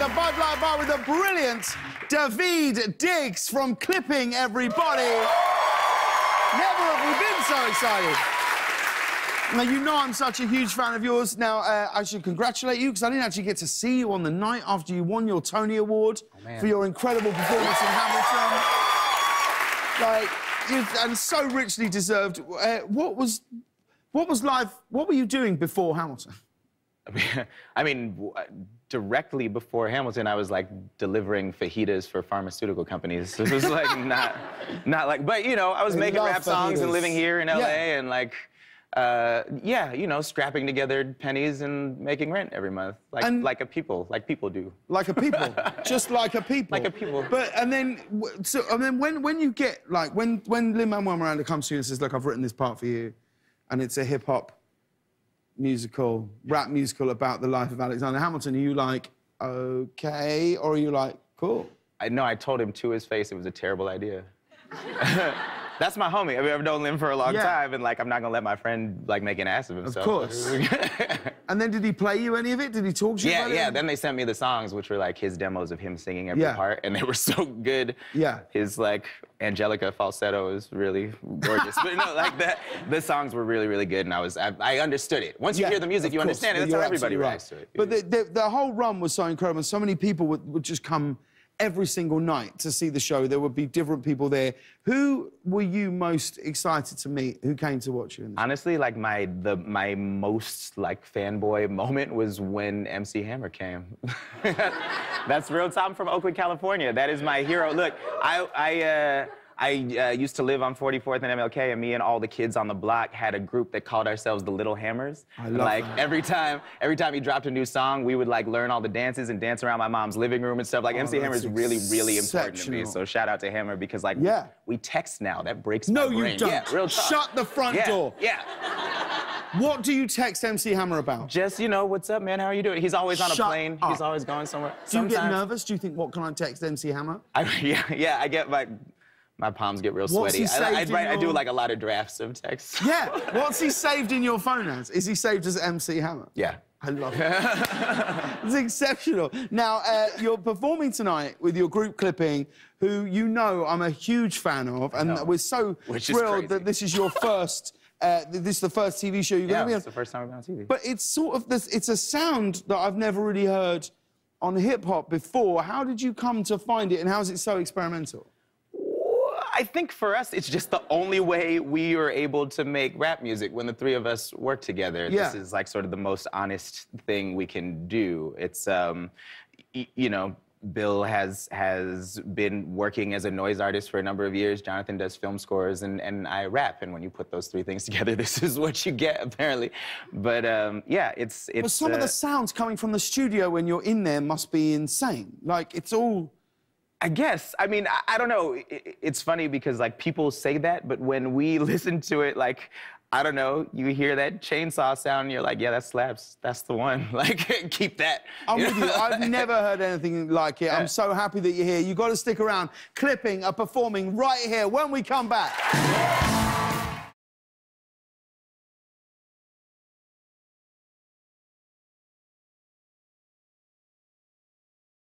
the Bud Light Bar with the brilliant Daveed Diggs from Clipping, everybody. Never have we been so excited. Now, you know I'm such a huge fan of yours. Now, uh, I should congratulate you because I didn't actually get to see you on the night after you won your Tony Award oh, for your incredible performance in Hamilton. Like, you've, and so richly deserved. Uh, what was, what was life? What were you doing before Hamilton? I mean, directly before Hamilton, I was like delivering fajitas for pharmaceutical companies. So it was like not, not like, but you know, I was making rap songs and living here in LA yeah. and like uh, yeah, you know, scrapping together pennies and making rent every month, like and like a people, like people do. Like a people, just like a people. Like a people. But and then, so and then when when you get like when when Lin Manuel Miranda comes to you and says, "Look, I've written this part for you," and it's a hip hop musical, rap musical about the life of Alexander Hamilton, are you like, okay, or are you like, cool? I know. I told him to his face it was a terrible idea. That's my homie. I mean, I've known him for a long yeah. time, and like, I'm not gonna let my friend like make an ass of himself. Of course. and then did he play you any of it? Did he talk to you? Yeah, yeah. It? Then they sent me the songs, which were like his demos of him singing every yeah. part, and they were so good. Yeah. His like Angelica falsetto is really gorgeous, but no, like that. The songs were really, really good, and I was, I, I understood it. Once you yeah, hear the music, you course. understand it. That's how everybody reacts right. to it. But the, the, the whole run was so incredible. So many people would, would just come every single night to see the show. There would be different people there. Who were you most excited to meet? Who came to watch you? Honestly, like my the my most like fanboy moment was when MC Hammer came. That's real time from Oakland, California. That is my hero. Look, I I. Uh, I uh, used to live on 44th and MLK, and me and all the kids on the block had a group that called ourselves the Little Hammers. I love like that. every time, every time he dropped a new song, we would like learn all the dances and dance around my mom's living room and stuff. Like oh, MC Hammer is really, really important to me. So shout out to Hammer because like yeah. we text now. That breaks no, my brain. you don't. Yeah, real talk. Shut the front yeah, door. Yeah. What do you text MC Hammer about? Just, you know, what's up, man? How are you doing? He's always on Shut a plane. Up. He's always going somewhere. Do you get nervous? Do you think, what can I text MC Hammer? I, yeah, yeah, I get my my palms get real sweaty. I, I, your... I, do like a lot of drafts of text. Yeah. What's he saved in your phone as? Is he saved as MC Hammer? Yeah. I love it. it's exceptional. Now, uh, you're performing tonight with your group Clipping, who you know I'm a huge fan of, and we're so Which thrilled that this is your first. Uh, this is the first TV show you're yeah, going to be on. it's the first time I've been on TV. But it's sort of this. It's a sound that I've never really heard on hip hop before. How did you come to find it, and how is it so experimental? I think for us, it's just the only way we are able to make rap music when the three of us work together. Yeah. This is like sort of the most honest thing we can do. It's, um, you know, Bill has has been working as a noise artist for a number of years. Jonathan does film scores, and, and I rap. And when you put those three things together, this is what you get, apparently. But um, yeah, it's it's. But some uh, of the sounds coming from the studio when you're in there must be insane. Like it's all I guess. I mean, I, I don't know. It, it's funny because like people say that, but when we listen to it, like I don't know, you hear that chainsaw sound and you're like, yeah, that slaps. That's the one. Like, keep that. I'm you with you. I've never heard anything like it. Yeah. I'm so happy that you're here. You've got to stick around. Clipping are performing right here when we come back.